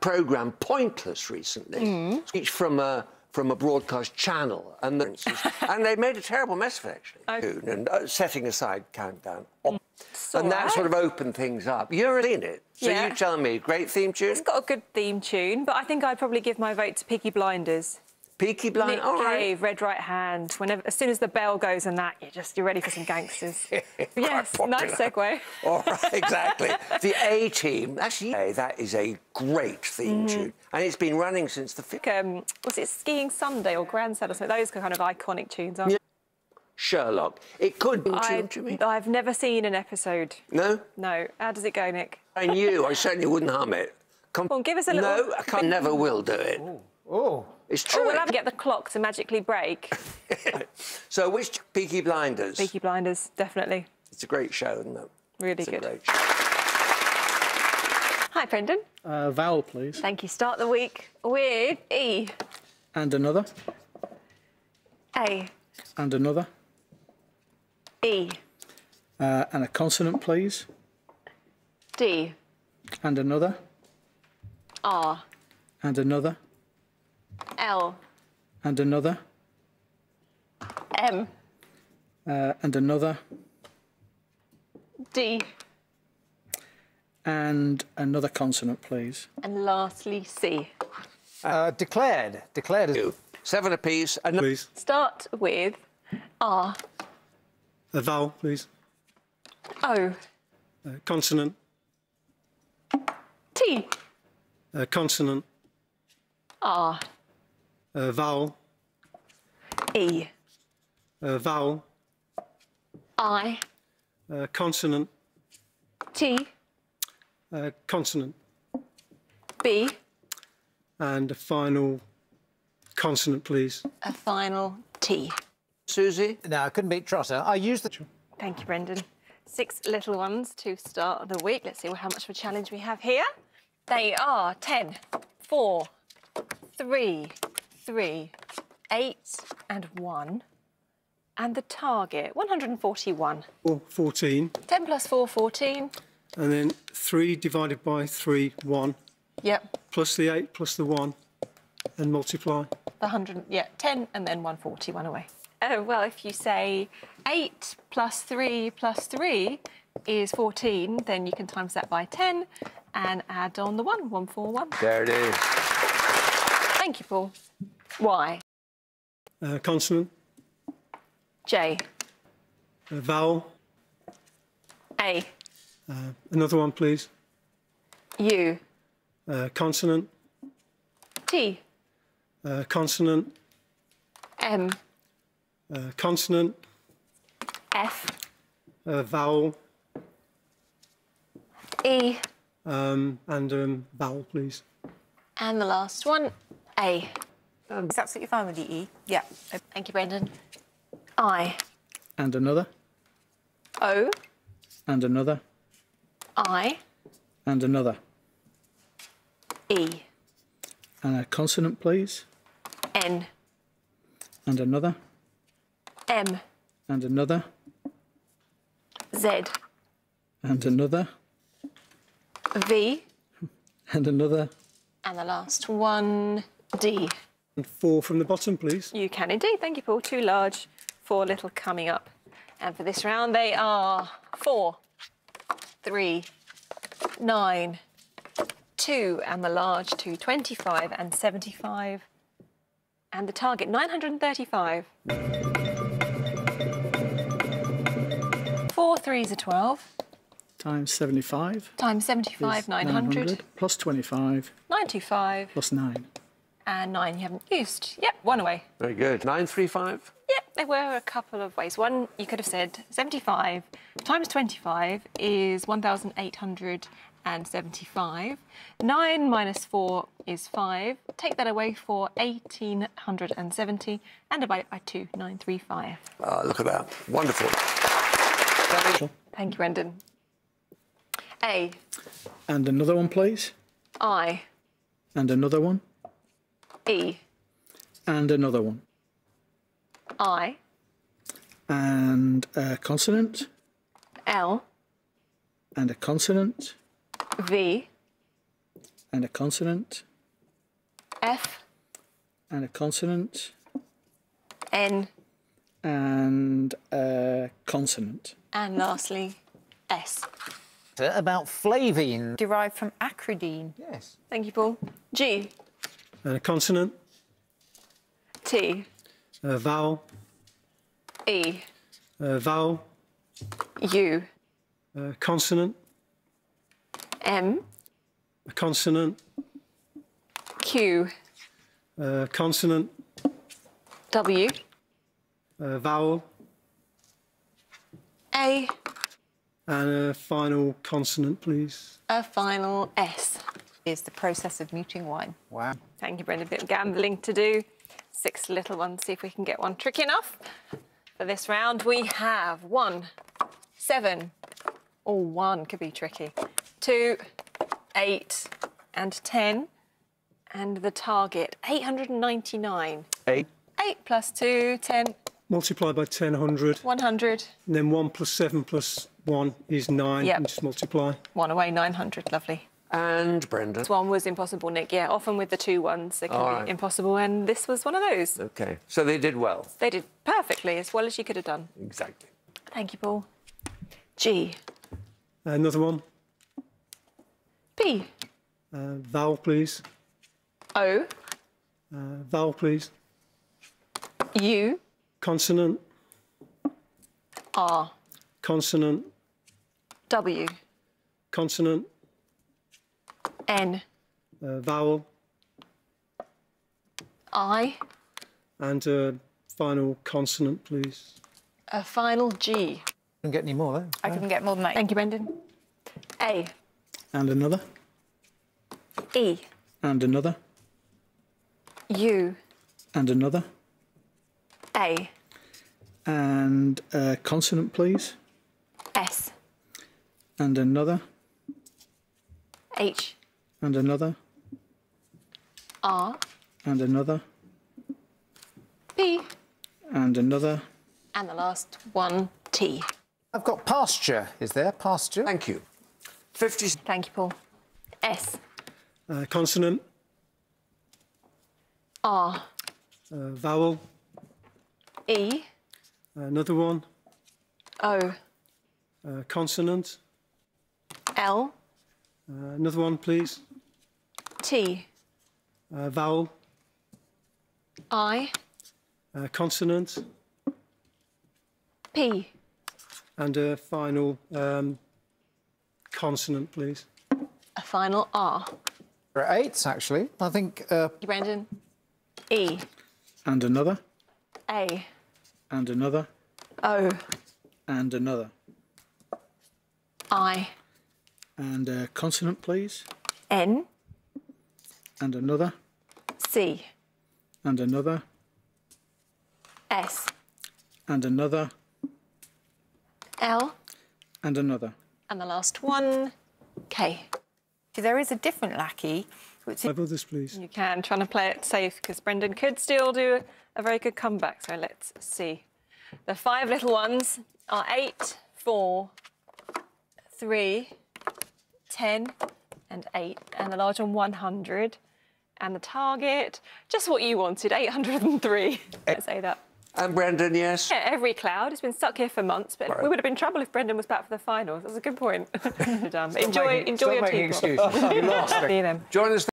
programme Pointless recently, Mm. each from a from a broadcast channel, and the, and they made a terrible mess of it actually. And uh, setting aside countdown, Mm. and that sort of opened things up. You're in it, so Yeah. you tell me. Great theme tune. It's got a good theme tune, but I think I'd probably give my vote to Peaky Blinders. Peaky Blind. Nick All right. Cave, Red Right Hand. Whenever, as soon as the bell goes and that, you're just you're ready for some gangsters. yes, nice segue. All right, exactly. the A Team. Actually, that is a great theme Mhm. tune, and it's been running since the fifth. Um, was it Skiing Sunday or Grandstand or something? Those kind of iconic tunes, aren't Sherlock. It could be I, tune to me. I've never seen an episode. No, No. How does it go, Nick? I knew. I certainly wouldn't hum it. Come Come on, give us a little. No, I can't, never will do it. Oh. It's Oh, true. we'll have to get the clock to magically break. so, which Peaky Blinders? Peaky Blinders, definitely. It's a great show, isn't it? Really It's a good. great show. Hi, Brendan. Uh, vowel, please. Thank you. Start the week with E. And another. A. And another. E. Uh, and a consonant, please. D. And another. R. And another. L. And another. M. Uh, and another. D. And another consonant, please. And lastly, C. Uh, declared. Declared. as- Seven apiece. And Please. Start with R. A vowel, please. O. Uh, consonant. T. Uh, consonant. R. Uh, vowel. E. Uh, vowel. I. Uh, consonant. T. Uh, consonant. B. And a final consonant, please. A final T. Susie? No, I couldn't beat Trotter. I used the. Thank you, Brendan. Six little ones to start the week. Let's see how much of a challenge we have here. They are 10, 4, 3, 3, 8, and 1. And the target, 141. Four, 14. 10 plus 4, 14. And then 3 divided by 3, 1. Yep, Plus the 8 plus the 1. And multiply. the 100, yeah, 10 and then 141 away. Oh, well, if you say 8 plus 3 plus 3 is 14, then you can times that by 10 and add on the 1, 141. There it is. Thank you, Paul. Y. Uh, consonant. J. A vowel. A. Uh, another one, please. U. Uh, consonant. T. Uh, consonant. M. Uh, consonant. F. Uh, vowel. E. Um, and um, vowel, please. And the last one, A. Um, it's absolutely fine with the E. Yeah. Thank you, Brendan. I. And another. O. And another. I. And another. E. And a consonant, please. N. And another. M. And another. Z. And another. V. And another. And the last one, D. And 4 from the bottom, please. You can indeed. Thank you, Paul. Two large, four little coming up. And for this round, they are four, three, nine, two, and the large two, 25 and 75. And the target, 935. Four threes are 12, Times 75. times 75, is 900, Plus 25. 925, Plus 9. And nine you haven't used. Yep, one away. Very good. 935? Yep, there were a couple of ways. One, you could have said 75 times 25 is 1,875. 9 minus 4 is 5. Take that away for 1,870 and divide it by 2, 935. Oh, ah, look at that. Wonderful. Thank you, Brendan. A, And another one, please. I, And another one. E, And another one. I, And a consonant. L, And a consonant. V, and a consonant, F, and a consonant, N, and a consonant. and lastly, S. About flavine. Derived from acridine. Yes. Thank you, Paul. G, And a consonant, T, a vowel, E, a vowel, U, a consonant, M, a consonant, Q, a consonant, W, a vowel, A, and a final consonant, please. a final S. Is the process of muting wine. Wow. Thank you, Brendan. A bit of gambling to do. Six little ones. See if we can get one tricky enough. For this round, we have one, seven, or one could be tricky, two, eight, and ten. And the target, 899. Eight. Eight plus two, 10, Multiply by 10, 100. 100. And then 1 plus 7 plus 1 is 9. Yep. And just multiply. One away, 900. Lovely. And Brendan. This one was impossible, Nick. Yeah, often with the two ones, they can All be impossible. And this was one of those. Okay. So they did well. They did perfectly, as well as you could have done. Exactly. Thank you, Paul. G, Another one. P, Uh, vowel, please. O, Uh, vowel, please. U, Consonant, R, consonant, W, consonant, N, uh, vowel, I, and a final consonant, please. a final G. Couldn't get any more there. I couldn't get more than that. Thank you, Brendan. A, And another, E, and another, U, and another, A, and a consonant, please, S, and another, H, and another, R, and another, P, and another, and the last one, T. I've got pasture. Is there pasture? Thank you. 50. Thank you, Paul. S, Uh, consonant, R, uh, vowel, E, another one, O, uh, consonant, L, uh, another one, please. T, Uh, vowel, I, uh, consonant, P, and a final um, consonant, please. a final R. There are eight, actually. I think uh, you, Brendan. E, and another, A, and another, O, and another, I, and a consonant, please, N, and another, C, and another, S, and another, L, and another. and the last one, K. There is a different lackey, which Five others, please. You can, trying to play it safe because Brendan could still do a very good comeback. So let's see. The five little ones are eight, four, three, ten, and eight. And the large one, 100. And the target, just what you wanted, 803. Eh, Let's say that. And Brendan, yes? Yeah, every cloud has been stuck here for months, but Right. we would have been in trouble if Brendan was back for the finals. That's a good point. Um, enjoy, making- enjoy your making tea. excuses. you lost. See you then. Join us